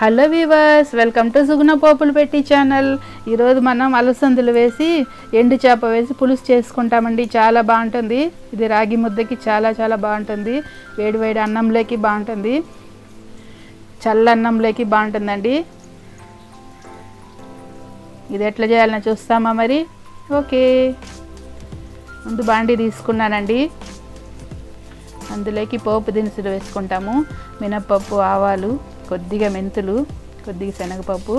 Hello viewers welcome to Suguna పోపులు పెట్టి channel. ఈరోజు మనం అలసందులు వేసి ఎండు చేప వేసి పులుసు చేసుకుంటామండి. చాలా బాగుంటుంది. ఇది రాగి ముద్దకి చాలా చాలా బాగుంటుంది. వేడి వేడి అన్నంలోకి బాగుంటుంది. చల్ల అన్నంలోకి బాగుంటుందండి. ఇది ఎట్లా చేయాలని చూస్తామా మరి? ఓకే. ముందు బాండి తీసుకున్నానండి. అందులోకి పోపు దినుసులు వేసుకుంటాము. మినప్పప్పు ఆవాలు కొద్దిగా మెంతులు కొద్దిగా శనగపప్పు.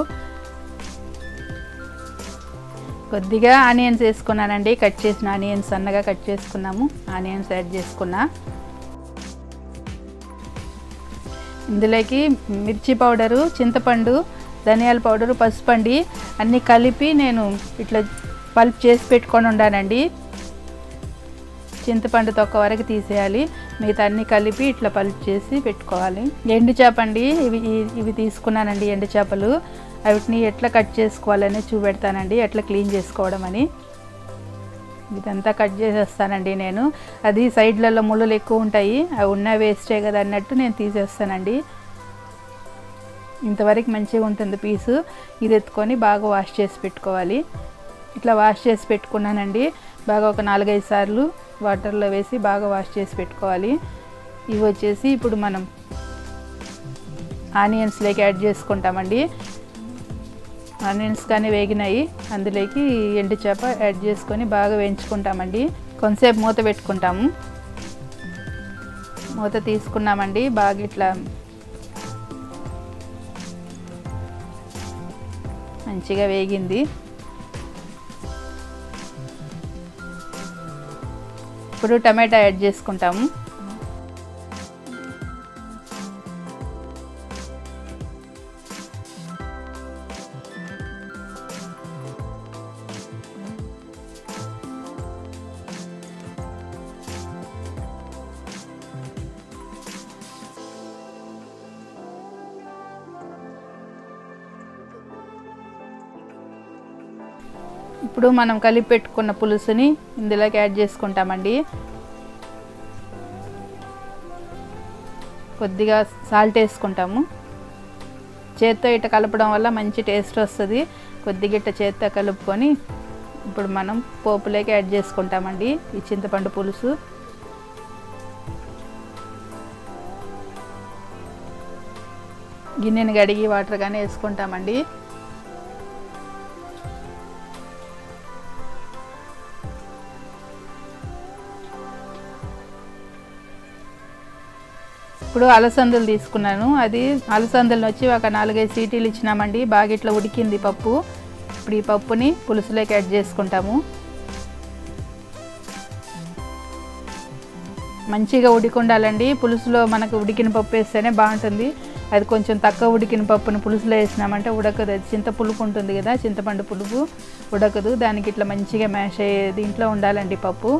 కొద్దిగా ఆనియన్స్ వేసుకున్నానండి. కట్ చేసిన ఆనియన్స్ సన్నగా కట్ చేసుకున్నాము. ఆనియన్స్ యాడ్ చేసుకున్నా. ఇందులోకి మిర్చి పౌడరు చింతపండు ధనియాల పౌడరు పసుపండి అన్నీ కలిపి నేను ఇట్లా పల్ప్ చేసి పెట్టుకొని ఉండానండి. చింతపండు తొక్క వరకు తీసేయాలి. మిగతా అన్ని కలిపి ఇట్లా పలుపు చేసి పెట్టుకోవాలి. ఎండు చేప అండి ఇవి ఇవి తీసుకున్నానండి ఎండు చేపలు. వాటిని ఎట్లా కట్ చేసుకోవాలని చూపెడతానండి ఎట్లా క్లీన్ చేసుకోవడం అని. ఇదంతా కట్ చేసేస్తానండి నేను. అది సైడ్లలో ముళ్ళలు ఎక్కువ ఉంటాయి అవి ఉన్న వేస్టే కదా అన్నట్టు నేను తీసేస్తానండి. ఇంతవరకు మంచిగా ఉంటుంది పీసు. ఇది ఎత్తుకొని బాగా వాష్ చేసి పెట్టుకోవాలి. ఇట్లా వాష్ చేసి పెట్టుకున్నానండి. బాగా ఒక నాలుగైదు సార్లు వాటర్లో వేసి బాగా వాష్ చేసి పెట్టుకోవాలి. ఇవి వచ్చేసి ఇప్పుడు మనం ఆనియన్స్లోకి యాడ్ చేసుకుంటామండి. ఆనియన్స్ కానీ వేగినాయి అందులోకి ఎండు చేప యాడ్ చేసుకొని బాగా వేయించుకుంటామండి. కొంతసేపు మూత పెట్టుకుంటాము. మూత తీసుకున్నామండి బాగా ఇట్లా మంచిగా వేగింది. ఇప్పుడు టమాటా యాడ్ చేసుకుంటాము. ఇప్పుడు మనం కలిపి పెట్టుకున్న పులుసుని ఇందులోకి యాడ్ చేసుకుంటామండి. కొద్దిగా సాల్ట్ వేసుకుంటాము. చేత్తో ఇట్ట కలపడం వల్ల మంచి టేస్ట్ వస్తుంది. కొద్దిగా ఇట్ట చేత్తో కలుపుకొని ఇప్పుడు మనం పోపులోకి యాడ్ చేసుకుంటామండి ఈ చింతపండు పులుసు. గిన్నెని కడిగి వాటర్ కానీ వేసుకుంటామండి. ఇప్పుడు అలసందలు తీసుకున్నాను. అది అలసందలను వచ్చి ఒక నాలుగైదు సీటీలు ఇచ్చినామండి. బాగా ఇట్లా ఉడికింది పప్పు. ఇప్పుడు ఈ పప్పుని పులుసులోకి యాడ్ చేసుకుంటాము. మంచిగా ఉడికి ఉండాలండి పులుసులో మనకు ఉడికిన పప్పు వేస్తేనే బాగుంటుంది. అది కొంచెం తక్కువ ఉడికిన పప్పుని పులుసులో వేసినామంటే ఉడకదు. అది చింత పులుపు ఉంటుంది కదా చింతపండు పులుపు ఉడకదు. దానికి ఇట్లా మంచిగా మ్యాష్ అయ్యే దీంట్లో ఉండాలండి పప్పు.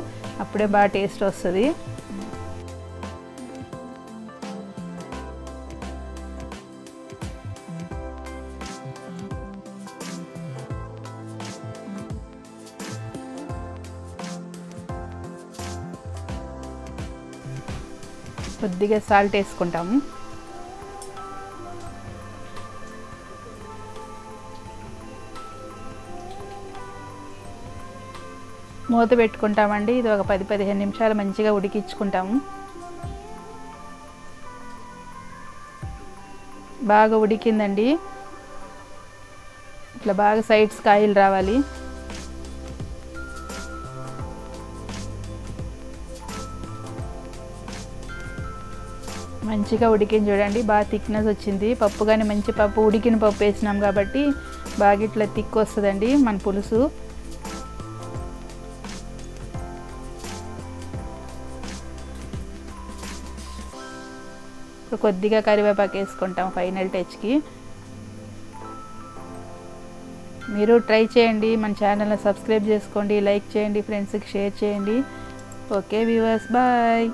అప్పుడే బాగా టేస్ట్ వస్తుంది. కొద్దిగా సాల్ట్ వేసుకుంటాము. మూత పెట్టుకుంటామండి. ఇది ఒక పది పదిహేను నిమిషాలు మంచిగా ఉడికించుకుంటాము. బాగా ఉడికిందండి. ఇట్లా బాగా సైడ్స్ కాయలు రావాలి. మంచిగా ఉడికింది చూడండి. బాగా థిక్నెస్ వచ్చింది. పప్పు కానీ మంచి పప్పు ఉడికిన పప్పు వేసినాం కాబట్టి బాగా ఇట్లా థిక్ వస్తుందండి మన పులుసు. ఇప్పుడు కొద్దిగా కరివేపాకు వేసుకుంటాం ఫైనల్ టచ్కి మీరు ట్రై చేయండి. మన ఛానల్ని సబ్స్క్రైబ్ చేసుకోండి. లైక్ చేయండి. ఫ్రెండ్స్కి షేర్ చేయండి. Okay viewers bye